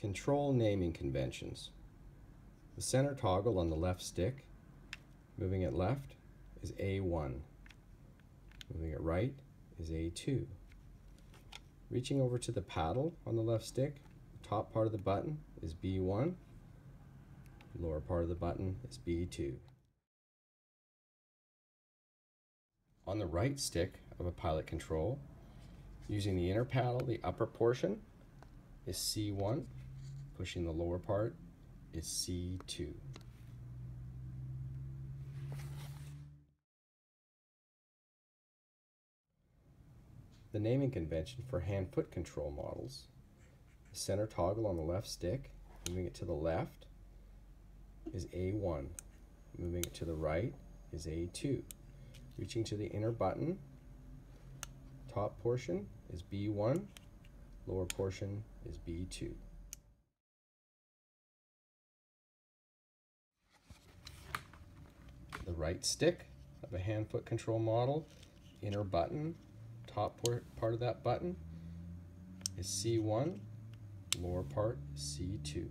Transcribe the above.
Control naming conventions. The center toggle on the left stick, moving it left, is A1. Moving it right is A2. Reaching over to the paddle on the left stick, the top part of the button is B1, lower part of the button is B2. On the right stick of a pilot control, using the inner paddle, the upper portion is C1, pushing the lower part is C2. The naming convention for hand-foot control models. The center toggle on the left stick, moving it to the left, is A1. Moving it to the right is A2. Reaching to the inner button, top portion is B1, lower portion is B2. The right stick of a hand-foot control model, inner button, top part of that button is C1, lower part C2.